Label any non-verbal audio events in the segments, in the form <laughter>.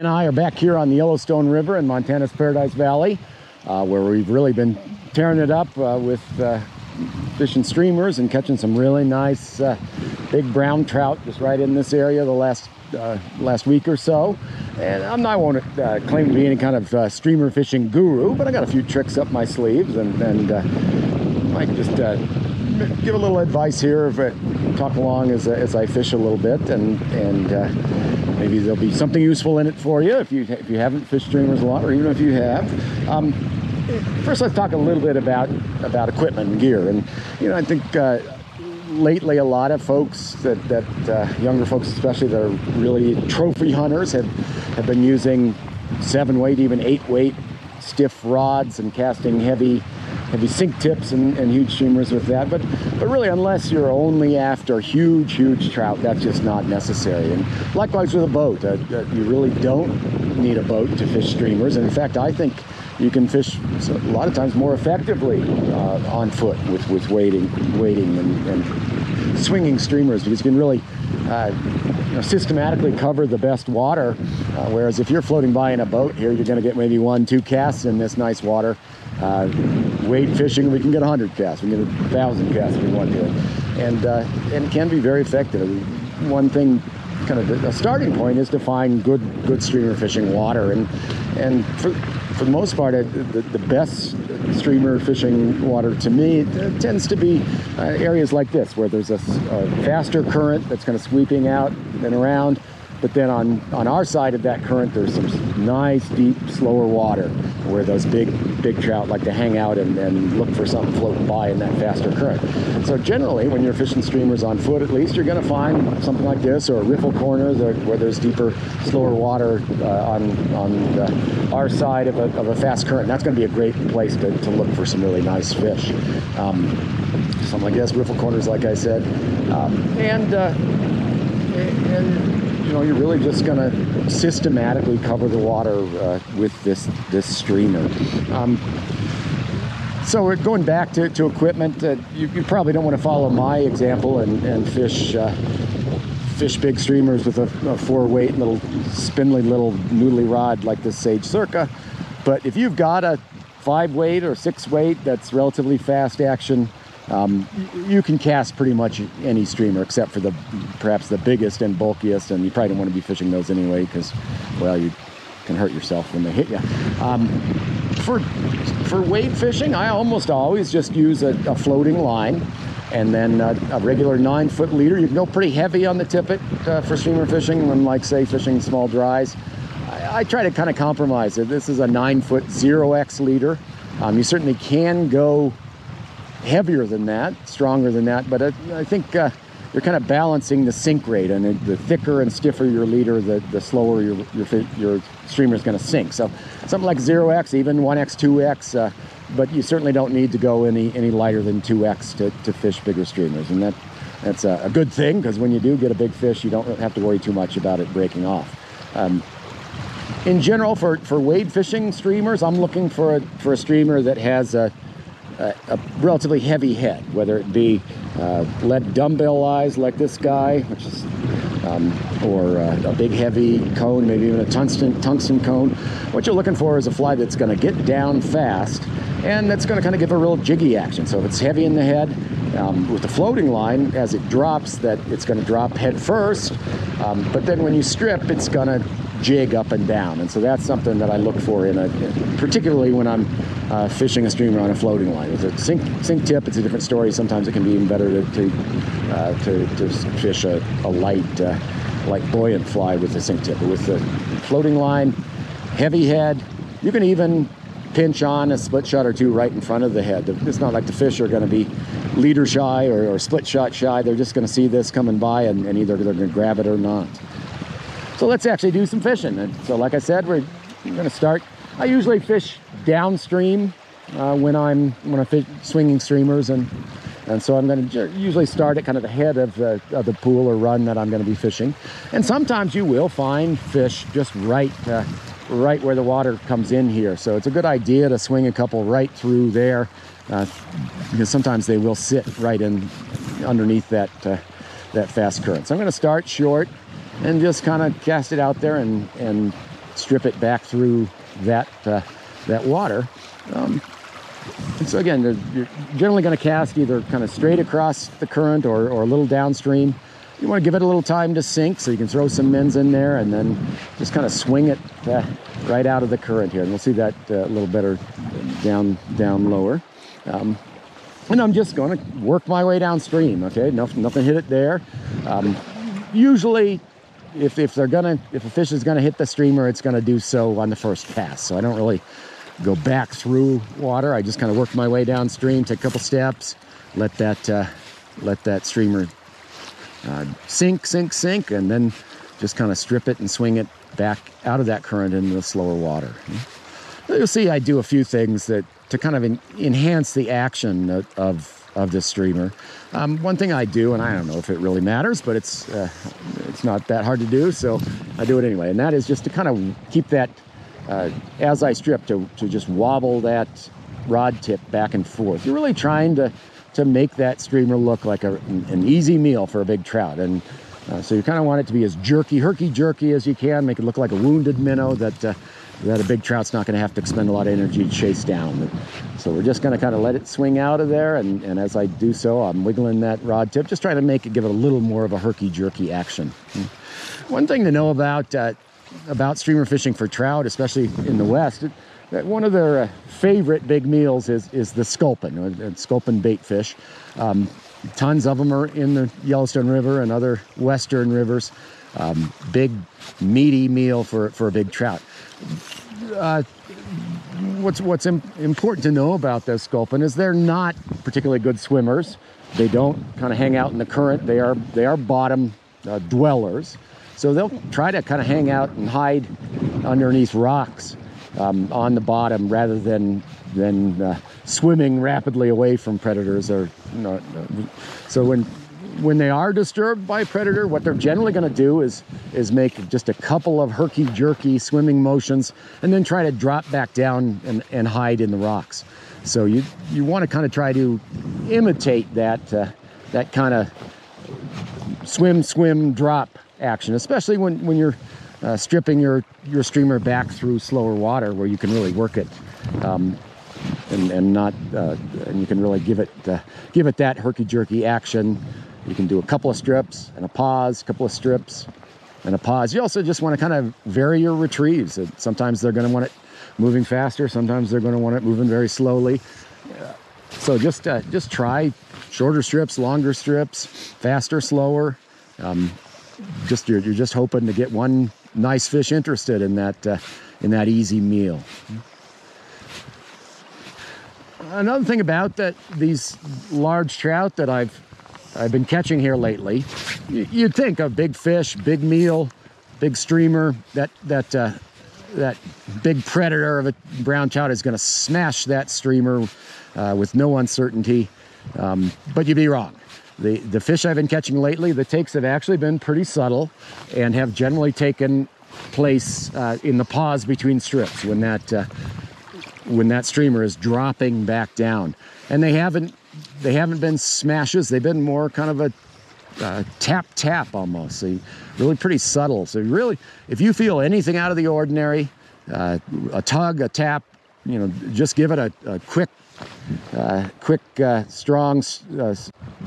and I are back here on the Yellowstone River in Montana's Paradise Valley, uh, where we've really been tearing it up uh, with uh, fishing streamers and catching some really nice uh, big brown trout just right in this area the last uh, last week or so. And I'm not won't uh, claim to be any kind of streamer fishing guru, but I got a few tricks up my sleeves and, and might just give a little advice here, talk along as, as I fish a little bit and and maybe there'll be something useful in it for you if you if you haven't fished streamers a lot, or even if you have. Um, first, let's talk a little bit about about equipment and gear. And you know, I think uh, lately a lot of folks that that uh, younger folks, especially that are really trophy hunters, have have been using seven weight, even eight weight stiff rods and casting heavy heavy sink tips and, and huge streamers with that. But but really, unless you're only after huge, huge trout, that's just not necessary. And likewise with a boat, uh, uh, you really don't need a boat to fish streamers. And in fact, I think you can fish a lot of times more effectively uh, on foot with, with wading, wading and, and swinging streamers because you can really uh, you know, systematically cover the best water. Uh, whereas if you're floating by in a boat here, you're going to get maybe one, two casts in this nice water. Uh, wade fishing, we can get 100 casts, we can get 1,000 casts if we want to. And, uh, and it can be very effective. One thing, kind of a starting point is to find good, good streamer fishing water. And, and for, for the most part, the, the best streamer fishing water to me tends to be uh, areas like this, where there's a, a faster current that's kind of sweeping out and around. But then on, on our side of that current, there's some nice, deep, slower water where those big, big trout like to hang out and, and look for something floating by in that faster current. So generally, when you're fishing streamers on foot, at least, you're going to find something like this or a riffle corners where there's deeper, slower water uh, on, on the, our side of a, of a fast current. And that's going to be a great place to, to look for some really nice fish. Um, something like this, riffle corners, like I said. Um, and, uh, and know, you're really just going to systematically cover the water uh, with this this streamer. Um, so we're going back to, to equipment, uh, you, you, probably don't want to follow my example and, and fish uh, fish big streamers with a, a, four weight little spindly little noodly rod like this Sage Circa. But if you've got a five weight or six weight that's relatively fast action, um, you can cast pretty much any streamer except for the perhaps the biggest and bulkiest, and you probably don't want to be fishing those anyway because, well, you can hurt yourself when they hit you. Um, for for wade fishing, I almost always just use a, a floating line and then uh, a regular nine foot leader. You can go pretty heavy on the tippet uh, for streamer fishing, when like say fishing small dries. I, I try to kind of compromise it. This is a nine foot zero X leader. Um, you certainly can go heavier than that, stronger than that, but I, I think uh, you're kind of balancing the sink rate, and the thicker and stiffer your leader, the, the slower your, your, your streamer is going to sink. So something like 0x, even 1x, 2x, uh, but you certainly don't need to go any, any lighter than 2x to, to fish bigger streamers. And that, that's a, a good thing, because when you do get a big fish, you don't have to worry too much about it breaking off. Um, in general, for, for wade fishing streamers, I'm looking for a, for a streamer that has a, a, a relatively heavy head, whether it be uh, lead dumbbell eyes like this guy, which is, um, or uh, a big heavy cone, maybe even a tungsten, tungsten cone. What you're looking for is a fly that's going to get down fast and that's going to kind of give a real jiggy action. So if it's heavy in the head, um, with the floating line, as it drops, that it's going to drop head first. Um, but then when you strip, it's going to jig up and down. And so that's something that I look for in a, particularly when I'm uh, fishing a streamer on a floating line. With a sink, sink tip, it's a different story. Sometimes it can be even better to, to, uh, to, to, fish a, a light, uh, light buoyant fly with a sink tip. But with the floating line, heavy head, you can even pinch on a split shot or two right in front of the head. It's not like the fish are going to be leader shy or, or, split shot shy. They're just going to see this coming by and, and either they're going to grab it or not. So let's actually do some fishing. And so like I said, we're going to start. I usually fish downstream uh, when I'm when I'm fish, swinging streamers and and so I'm going to usually start at kind of the head of the, of the pool or run that I'm going to be fishing. And sometimes you will find fish just right uh, right where the water comes in here. So it's a good idea to swing a couple right through there uh, because sometimes they will sit right in underneath that uh, that fast current. So I'm going to start short and just kind of cast it out there and, and strip it back through that uh, that water. Um, so again, you're generally going to cast either kind of straight across the current or, or a little downstream. You want to give it a little time to sink so you can throw some minnows in there and then just kind of swing it uh, right out of the current here. And we'll see that uh, a little better down, down lower. Um, and I'm just going to work my way downstream, okay? Nothing, nothing hit it there. Um, usually, if, if they're gonna, if a fish is gonna hit the streamer, it's gonna do so on the first cast. So I don't really go back through water. I just kind of work my way downstream, take a couple steps, let that, uh, let that streamer uh, sink, sink, sink, and then just kind of strip it and swing it back out of that current into the slower water. You'll see I do a few things that to kind of enhance the action of, of, this streamer. Um, one thing I do, and I don't know if it really matters, but it's, uh, it's not that hard to do, so I do it anyway, and that is just to kind of keep that, uh, as I strip, to, to just wobble that rod tip back and forth. You're really trying to, to make that streamer look like a, an easy meal for a big trout. And uh, so you kind of want it to be as jerky, herky-jerky as you can, make it look like a wounded minnow that, uh, that a big trout's not going to have to expend a lot of energy to chase down. So we're just going to kind of let it swing out of there, and, and as I do so, I'm wiggling that rod tip, just trying to make it, give it a little more of a herky-jerky action. One thing to know about, uh, about streamer fishing for trout, especially in the West, that one of their uh, favorite big meals is, is the sculpin, uh, sculpin bait fish. Um, tons of them are in the Yellowstone River and other western rivers. Um, big, meaty meal for, for a big trout. Uh, what's what's Im important to know about the sculpin is they're not particularly good swimmers. They don't kind of hang out in the current. They are they are bottom uh, dwellers, so they'll try to kind of hang out and hide underneath rocks um, on the bottom rather than than uh, swimming rapidly away from predators. Or you know, so when when they are disturbed by predator, what they're generally going to do is is make just a couple of herky jerky swimming motions and then try to drop back down and, and hide in the rocks. So you you want to kind of try to imitate that uh, that kind of swim swim drop action, especially when when you're uh, stripping your your streamer back through slower water where you can really work it. Um, and, and not uh, and you can really give it uh, give it that herky jerky action you can do a couple of strips and a pause, a couple of strips and a pause. You also just want to kind of vary your retrieves. Sometimes they're going to want it moving faster. Sometimes they're going to want it moving very slowly. So just uh, just try shorter strips, longer strips, faster, slower. Um, just you're, you're just hoping to get one nice fish interested in that uh, in that easy meal. Another thing about that these large trout that I've I've been catching here lately. You'd think a big fish, big meal, big streamer, that that uh, that big predator of a brown trout is going to smash that streamer uh, with no uncertainty. Um, but you'd be wrong. The the fish I've been catching lately, the takes have actually been pretty subtle, and have generally taken place uh, in the pause between strips when that uh, when that streamer is dropping back down, and they haven't they haven't been smashes. They've been more kind of a uh, tap tap almost. So really pretty subtle. So really, if you feel anything out of the ordinary, uh, a tug, a tap, you know, just give it a, a quick, uh, quick, uh, strong uh,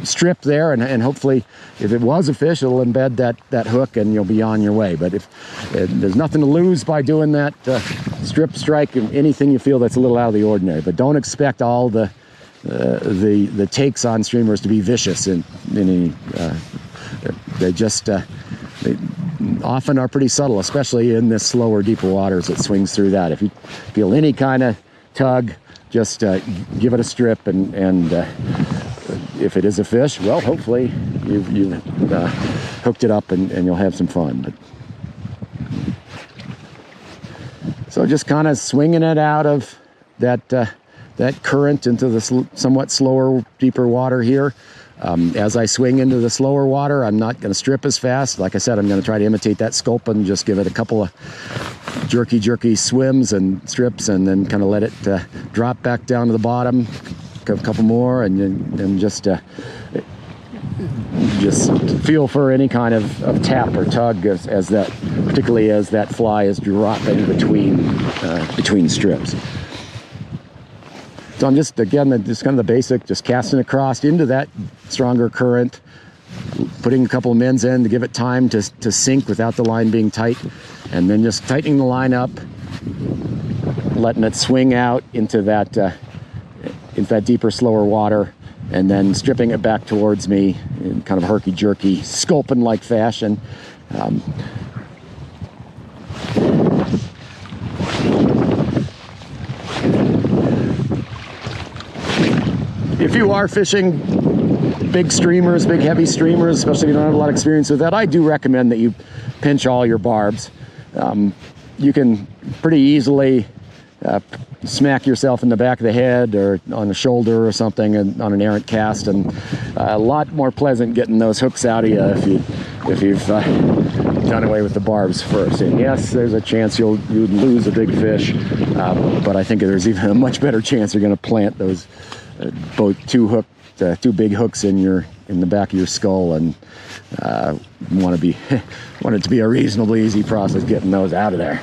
strip there, and, and hopefully, if it was a fish, it'll embed that that hook, and you'll be on your way. But if uh, there's nothing to lose by doing that strip strike, anything you feel that's a little out of the ordinary, but don't expect all the uh, the the takes on streamers to be vicious in, in any uh, they just uh, they often are pretty subtle especially in this slower deeper waters it swings through that if you feel any kind of tug just uh, give it a strip and and uh, if it is a fish well hopefully you've, you've hooked it up and, and you'll have some fun but so just kind of swinging it out of that that current into the sl somewhat slower, deeper water here. Um, as I swing into the slower water, I'm not going to strip as fast. Like I said, I'm going to try to imitate that sculpin, just give it a couple of jerky, jerky swims and strips, and then kind of let it uh, drop back down to the bottom. A couple more, and then just uh, just feel for any kind of, of tap or tug as, as that, particularly as that fly is dropping between uh, between strips. So I'm just again just kind of the basic, just casting across into that stronger current, putting a couple of mends in to give it time to, to sink without the line being tight, and then just tightening the line up, letting it swing out into that uh, into that deeper, slower water, and then stripping it back towards me in kind of herky jerky, sculpin like fashion. Um, if you are fishing big streamers, big heavy streamers, especially if you don't have a lot of experience with that, I do recommend that you pinch all your barbs. Um, you can pretty easily uh, smack yourself in the back of the head or on the shoulder or something on an errant cast, and uh, a lot more pleasant getting those hooks out of you if you if you've uh, done away with the barbs first. And yes, there's a chance you'll you lose a big fish, uh, but I think there's even a much better chance you're going to plant those uh, both two hook uh, two big hooks in your in the back of your skull and uh, want to be <laughs> want it to be a reasonably easy process getting those out of there.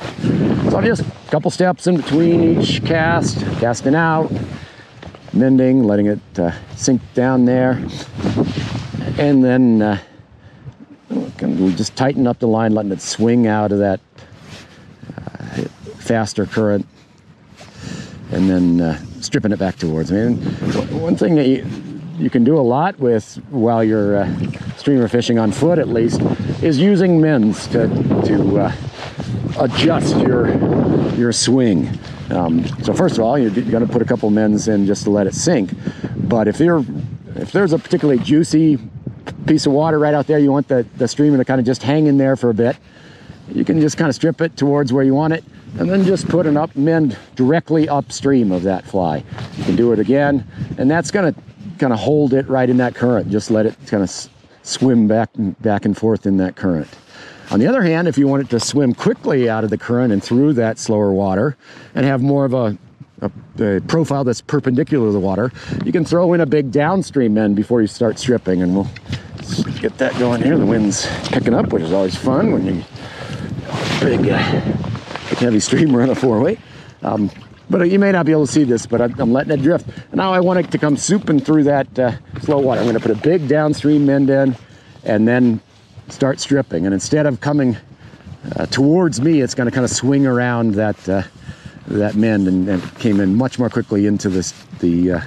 So just a couple steps in between each cast, casting out, mending, letting it uh, sink down there, and then uh, we just tighten up the line, letting it swing out of that uh, faster current, and then uh, stripping it back towards me. And one thing that you, you can do a lot with while you're uh, streamer fishing on foot at least is using mends to to uh, adjust your your swing. Um, so first of all you're, you're going to put a couple mends in just to let it sink. But if you're if there's a particularly juicy piece of water right out there you want the, the streamer to kind of just hang in there for a bit you can just kind of strip it towards where you want it and then just put an up mend directly upstream of that fly. You can do it again and that's going to kind of hold it right in that current. Just let it kind of swim back and back and forth in that current. On the other hand, if you want it to swim quickly out of the current and through that slower water and have more of a, a, a profile that's perpendicular to the water, you can throw in a big downstream end before you start stripping and we'll get that going here. The wind's picking up, which is always fun when you big, uh, heavy streamer in a four-weight. Um, but you may not be able to see this, but I'm letting it drift. Now I want it to come souping through that uh, slow water. I'm gonna put a big downstream mend in and then start stripping. And instead of coming uh, towards me, it's gonna kind of swing around that uh, that mend and, and, came in much more quickly into this the uh,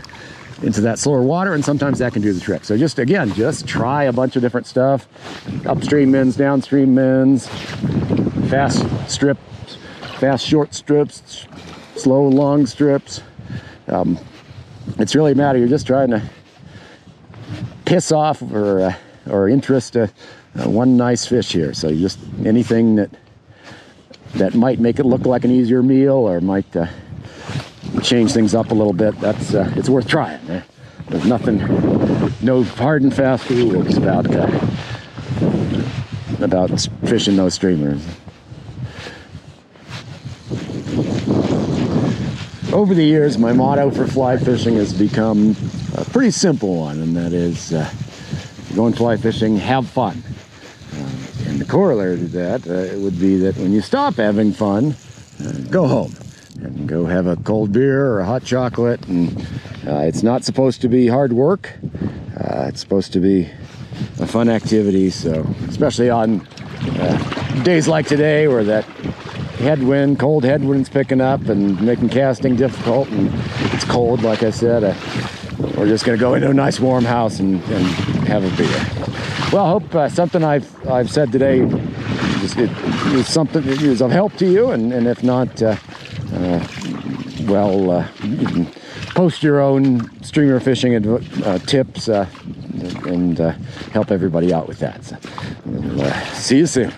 into that slower water and sometimes that can do the trick. So just again, just try a bunch of different stuff. Upstream mends, downstream mends, fast strips, fast short strips, slow long strips. Um, it's really a matter, you're just trying to piss off or, uh, or interest uh, uh, one nice fish here. So just anything that that might make it look like an easier meal or might uh, change things up a little bit, that's it's worth trying. Eh? There's nothing, no hard and fast rules about about fishing those streamers. Over the years, my motto for fly fishing has become a pretty simple one, and that is uh, going fly fishing, have fun. Uh, and the corollary to that uh, would be that when you stop having fun, uh, go home and go have a cold beer or a hot chocolate. And uh, it's not supposed to be hard work. Uh, it's supposed to be a fun activity. So, especially on days like today, where that headwind, cold headwinds picking up and making casting difficult. And it's cold, like I said. Uh, we're just going to go into a nice warm house and, and have a beer. Well, I hope uh, something I've I've said today is, it, is something that is of help to you, and, and if not, uh, uh well, uh, you can post your own streamer fishing uh, tips and help everybody out with that. So, see you soon.